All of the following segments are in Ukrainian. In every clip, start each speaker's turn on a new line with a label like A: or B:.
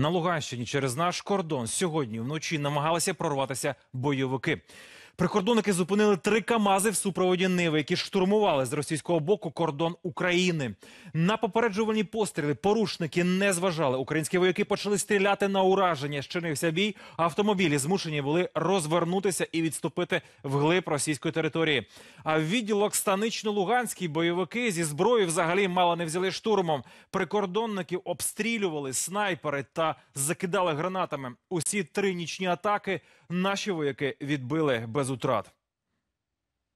A: На Луганщині через наш кордон сьогодні вночі намагалися прорватися бойовики. Прикордонники зупинили три камази в супроводі Ниви, які штурмували з російського боку кордон України. На попереджувальні постріли порушники не зважали. Українські вояки почали стріляти на ураження. Щинився бій. Автомобілі змушені були розвернутися і відступити вглиб російської території. А відділок станично-луганський бойовики зі зброї взагалі мало не взяли штурмом. Прикордонників обстрілювали снайпери та закидали гранатами. Усі три нічні атаки наші вояки відбили без утрат.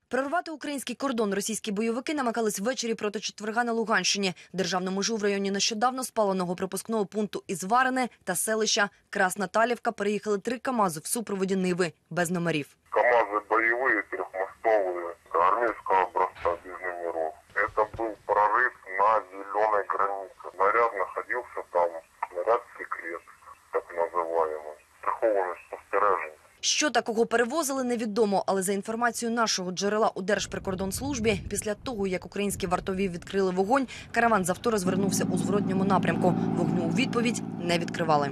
B: Прорвати український кордон російські бойовики намагались ввечері проти четверга на Луганщині, державну межу в районі нещодавно спаленого пропускного пункту Ізварине та селища Красна Талівка переїхали три КАМАЗи в супроводі Ниви без номерів.
C: КАМАЗы боевые, трехмостовые, армейского образца без номеров. Это был прорыв на зеленой границе. Снаряд находился там, снаряд секрет, так называемый. Страхованный спостережень.
B: Що такого перевозили, невідомо. Але за інформацією нашого джерела у Держприкордонслужбі, після того як українські вартові відкрили вогонь, караван з авто розвернувся у зворотньому напрямку. Вогню у відповідь не відкривали.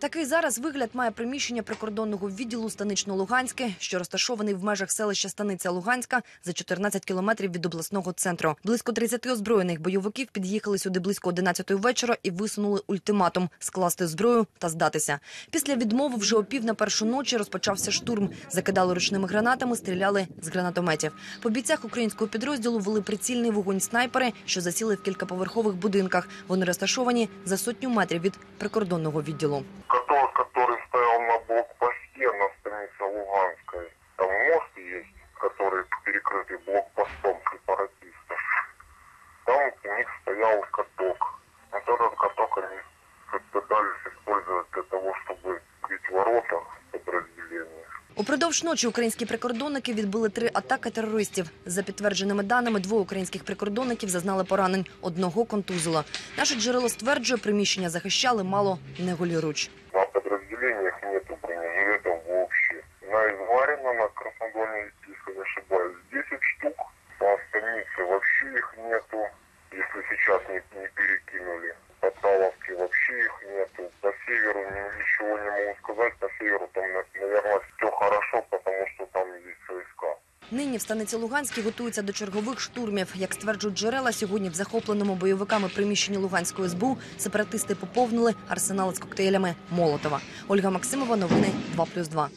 B: Такий зараз вигляд має приміщення прикордонного відділу Станично-Луганське, що розташований в межах селища Станиця Луганська за 14 кілометрів від обласного центру. Близько 30 озброєних бойовиків під'їхали сюди близько 11 вечора і висунули ультиматум скласти зброю та здатися. Після відмови вже о пів на першу ночі розпочався штурм. Закидали ручними гранатами, стріляли з гранатометів. По бійцях українського підрозділу вели прицільний вогонь снайпери, що засіли в кількаповерхових будинках. Вони розташовані за сотню метрів від прикордонного відділу.
C: них стоял каток. Вот этот каток они пытались использовать для того, чтобы бить ворота подразделения.
B: Упродовж ночі українські прикордонники відбили три атаки терористів. За підтвердженими даними, двоє українських прикордонників зазнали поранень. Одного контузило. Наше джерело стверджує, приміщення захищали мало не голіруч.
C: На подразделениях нету бронежилетов вообще. На Изварина, на Краснодольной, если не ошибаюсь, 10 штук. По станице вообще их нету, если сейчас не, не перекинули. По Таловке вообще их нету. По северу ни- ничего не могу сказать. По северу там, на- наверное, все хорошо, потому что там есть войска.
B: Нині в станиці Луганській готуються до чергових штурмів. Як стверджують джерела, сьогодні в захопленому бойовиками приміщенні Луганської СБУ сепаратисти поповнили арсенал з коктейлями Молотова. Ольга Максимова, новини 2+,2.